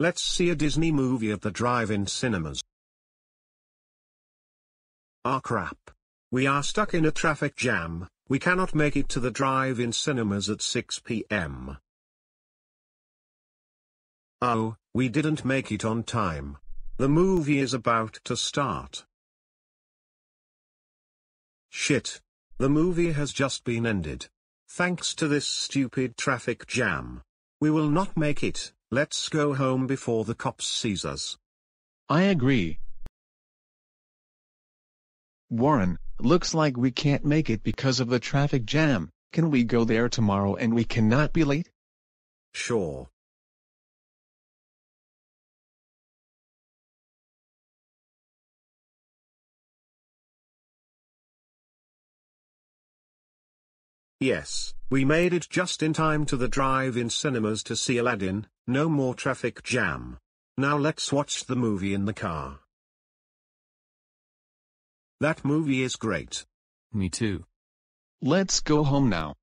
Let's see a Disney movie at the drive-in cinemas. Ah crap. We are stuck in a traffic jam, we cannot make it to the drive-in cinemas at 6 p.m. Oh, we didn't make it on time. The movie is about to start. Shit. The movie has just been ended. Thanks to this stupid traffic jam. We will not make it, let's go home before the cops sees us. I agree. Warren, looks like we can't make it because of the traffic jam. Can we go there tomorrow and we cannot be late? Sure. Yes, we made it just in time to the drive-in cinemas to see Aladdin, no more traffic jam. Now let's watch the movie in the car. That movie is great. Me too. Let's go home now.